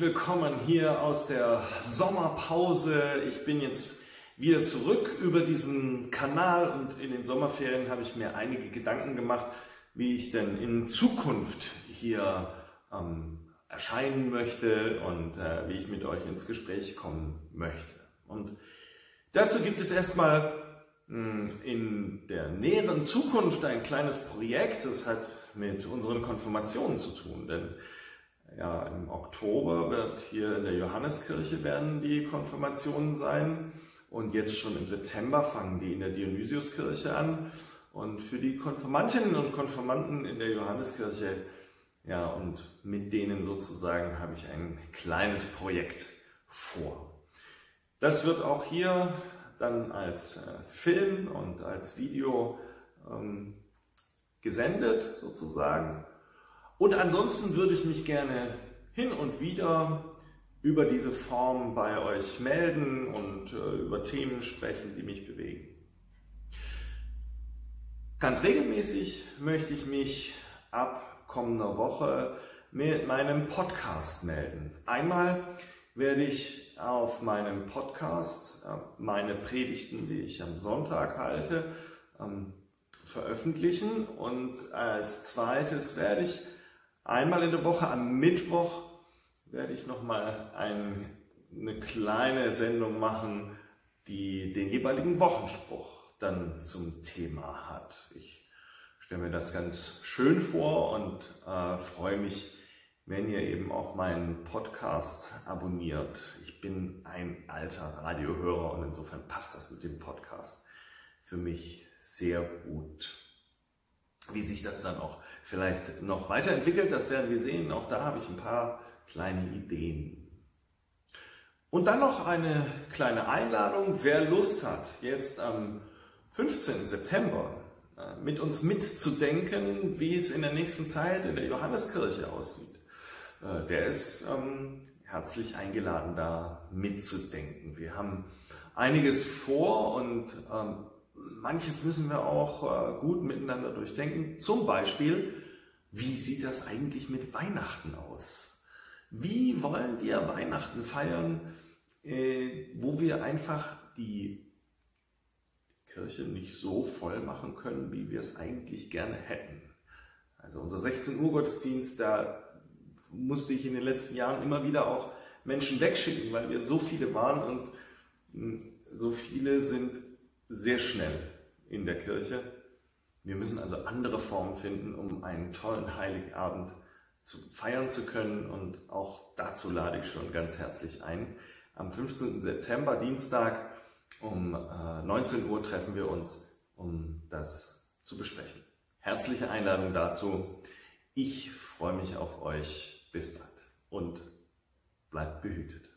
willkommen hier aus der Sommerpause. Ich bin jetzt wieder zurück über diesen Kanal und in den Sommerferien habe ich mir einige Gedanken gemacht, wie ich denn in Zukunft hier ähm, erscheinen möchte und äh, wie ich mit euch ins Gespräch kommen möchte. Und dazu gibt es erstmal hm, in der näheren Zukunft ein kleines Projekt, das hat mit unseren Konfirmationen zu tun, denn ja, im Oktober wird hier in der Johanneskirche werden die Konfirmationen sein und jetzt schon im September fangen die in der Dionysiuskirche an und für die Konfirmantinnen und Konfirmanten in der Johanneskirche ja, und mit denen sozusagen habe ich ein kleines Projekt vor. Das wird auch hier dann als äh, Film und als Video ähm, gesendet sozusagen. Und ansonsten würde ich mich gerne hin und wieder über diese Form bei euch melden und äh, über Themen sprechen, die mich bewegen. Ganz regelmäßig möchte ich mich ab kommender Woche mit meinem Podcast melden. Einmal werde ich auf meinem Podcast äh, meine Predigten, die ich am Sonntag halte, ähm, veröffentlichen und als zweites werde ich einmal in der Woche am Mittwoch werde ich nochmal ein, eine kleine Sendung machen, die den jeweiligen Wochenspruch dann zum Thema hat. Ich stelle mir das ganz schön vor und äh, freue mich, wenn ihr eben auch meinen Podcast abonniert. Ich bin ein alter Radiohörer und insofern passt das mit dem Podcast für mich sehr gut. Wie sich das dann auch vielleicht noch weiterentwickelt, das werden wir sehen. Auch da habe ich ein paar kleine Ideen. Und dann noch eine kleine Einladung, wer Lust hat, jetzt am 15. September äh, mit uns mitzudenken, wie es in der nächsten Zeit in der Johanneskirche aussieht. Äh, der ist ähm, herzlich eingeladen, da mitzudenken. Wir haben einiges vor und ähm, manches müssen wir auch äh, gut miteinander durchdenken. Zum Beispiel, wie sieht das eigentlich mit Weihnachten aus? Wie wollen wir Weihnachten feiern, äh, wo wir einfach die Kirche nicht so voll machen können, wie wir es eigentlich gerne hätten? Also unser 16 Uhr Gottesdienst, da musste ich in den letzten Jahren immer wieder auch Menschen wegschicken, weil wir so viele waren und hm, so viele sind sehr schnell in der Kirche. Wir müssen also andere Formen finden, um einen tollen Heiligabend zu feiern zu können und auch dazu lade ich schon ganz herzlich ein. Am 15. September, Dienstag um 19 äh, Uhr treffen wir uns, um das zu besprechen. Herzliche Einladung dazu. Ich freue mich auf euch. Bis bald und bleibt behütet.